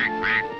quack, quack.